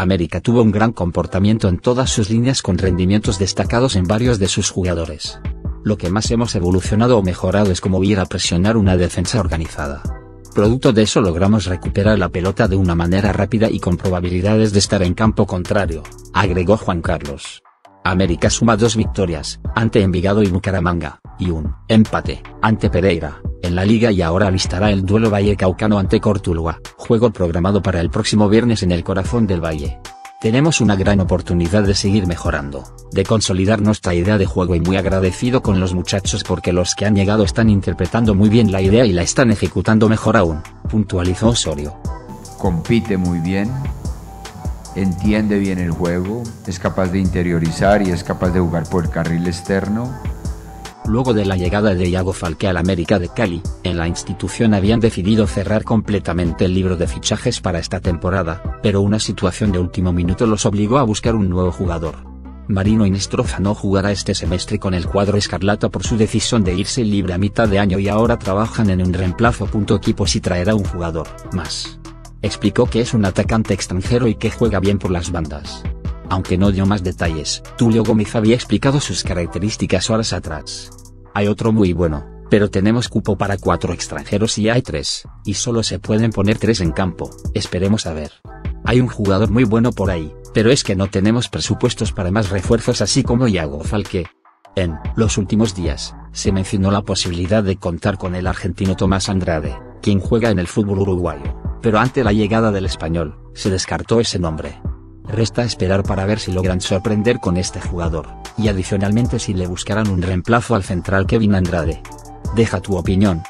América tuvo un gran comportamiento en todas sus líneas con rendimientos destacados en varios de sus jugadores. Lo que más hemos evolucionado o mejorado es cómo ir a presionar una defensa organizada. Producto de eso logramos recuperar la pelota de una manera rápida y con probabilidades de estar en campo contrario, agregó Juan Carlos. América suma dos victorias, ante Envigado y Bucaramanga, y un empate, ante Pereira, en la liga y ahora alistará el duelo Valle Caucano ante Cortuluá, juego programado para el próximo viernes en el corazón del Valle. Tenemos una gran oportunidad de seguir mejorando, de consolidar nuestra idea de juego y muy agradecido con los muchachos porque los que han llegado están interpretando muy bien la idea y la están ejecutando mejor aún, puntualizó Osorio. Compite muy bien, entiende bien el juego, es capaz de interiorizar y es capaz de jugar por el carril externo, Luego de la llegada de Iago Falque al América de Cali, en la institución habían decidido cerrar completamente el libro de fichajes para esta temporada, pero una situación de último minuto los obligó a buscar un nuevo jugador. Marino Inestroza no jugará este semestre con el cuadro escarlata por su decisión de irse libre a mitad de año y ahora trabajan en un reemplazo. Equipo si traerá un jugador más. Explicó que es un atacante extranjero y que juega bien por las bandas. Aunque no dio más detalles, Tulio Gómez había explicado sus características horas atrás. Hay otro muy bueno, pero tenemos cupo para cuatro extranjeros y hay tres, y solo se pueden poner tres en campo, esperemos a ver. Hay un jugador muy bueno por ahí, pero es que no tenemos presupuestos para más refuerzos así como Iago Falque. En los últimos días, se mencionó la posibilidad de contar con el argentino Tomás Andrade, quien juega en el fútbol uruguayo, pero ante la llegada del español, se descartó ese nombre. Resta esperar para ver si logran sorprender con este jugador, y adicionalmente si le buscarán un reemplazo al central Kevin Andrade. Deja tu opinión,